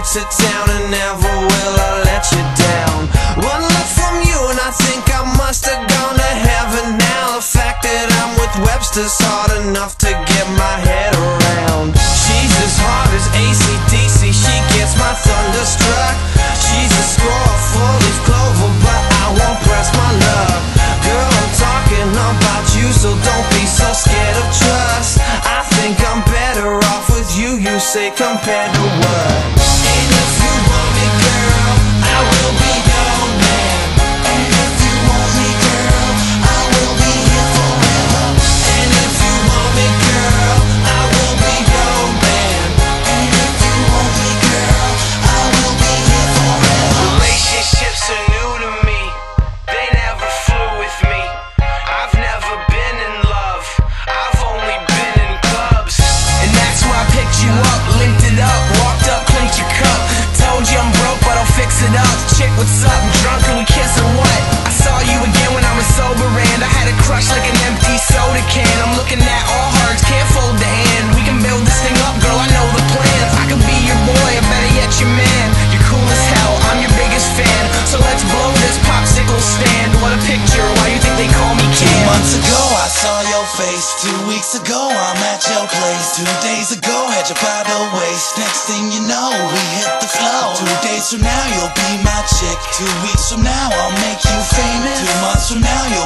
sit down and never will I let you down. One look from you and I think I must have gone to heaven now. The fact that I'm with Webster's hard enough to get my head around. She's as hard as ACDC, she gets my thunderstruck. She's a score full leaf clover, but I won't press my luck. Girl, I'm talking about you, so don't be so scared of trust. I think I'm better off with you, you say compared to what? Weeks ago I'm at your place. Two days ago had you by the waist Next thing you know we hit the flow Two days from now you'll be my chick. Two weeks from now I'll make you famous. Two months from now you'll